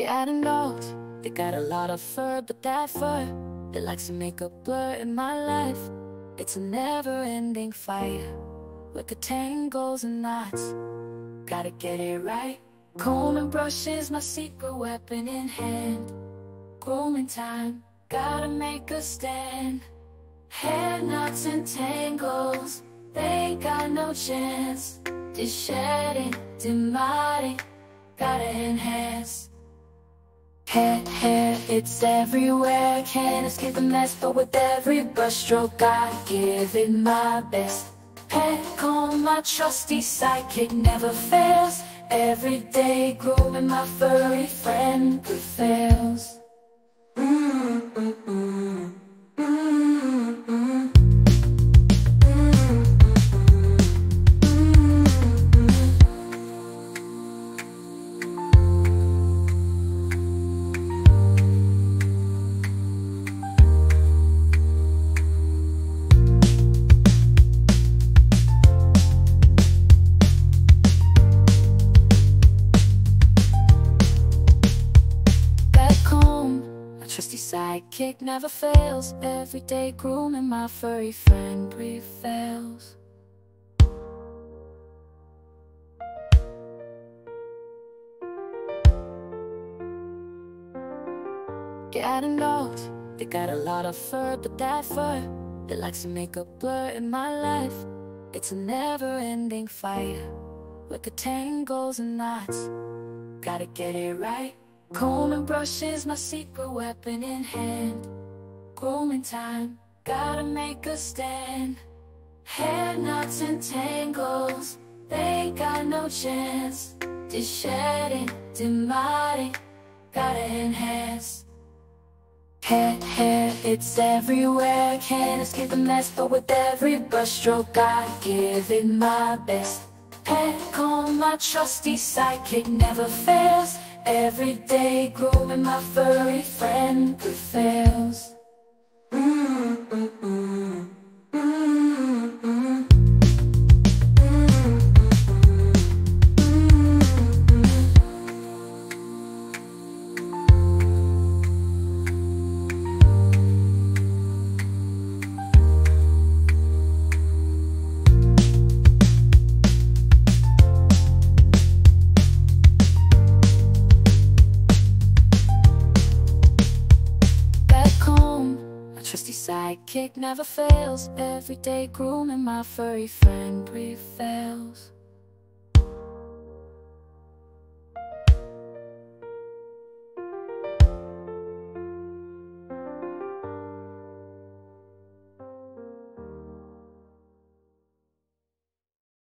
And dogs, they got a lot of fur, but that fur, it likes to make a blur in my life. It's a never-ending fight with the tangles and knots. Gotta get it right. Comb and brush is my secret weapon in hand. Grooming time, gotta make a stand. Hair knots and tangles, they got no chance. Just shedding, dematting, gotta enhance. Hair, hair, it's everywhere. Can't escape the mess, but with every brushstroke, I give it my best. Pet comb, my trusty sidekick never fails. Every day, grooming my furry friend prevails. Mm, mm, mm. Trusty sidekick never fails. Every day grooming my furry friend prevails. And dogs, they got a lot of fur, but that fur, it likes to make a blur in my life. It's a never-ending fight with the tangles and knots. Gotta get it right. Comb and brush is my secret weapon in hand. Grooming time, gotta make a stand. Hair knots and tangles, they got no chance. Just shedding, dematting, gotta enhance. Hair, hair, it's everywhere. Can't escape the mess, but with every brushstroke, I give it my best. Pet comb, my trusty sidekick never fails. Every day, grooming my furry friend prevails. Mm, trusty sidekick never fails. Every day grooming my furry friend prevails.